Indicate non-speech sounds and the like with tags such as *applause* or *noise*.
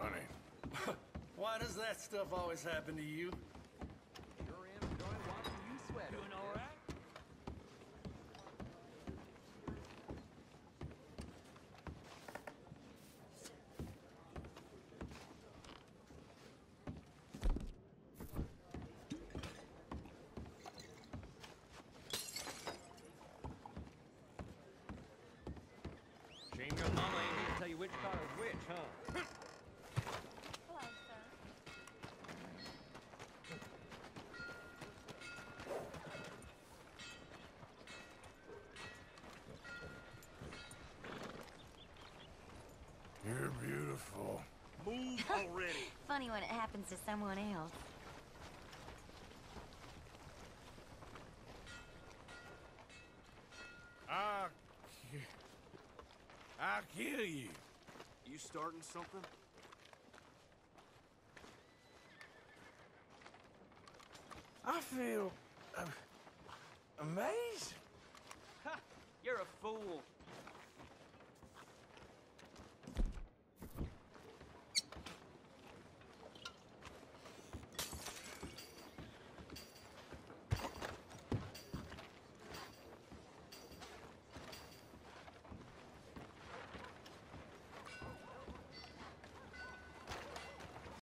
funny. *laughs* Why does that stuff always happen to you? Sure am enjoying watching you sweat. Doing all right? Shame your mama ain't here to tell you which car is which, huh? *laughs* You're beautiful. Move *laughs* already. Funny when it happens to someone else. I'll... I'll kill you. You starting something? I feel... Uh, amazing. You're a fool.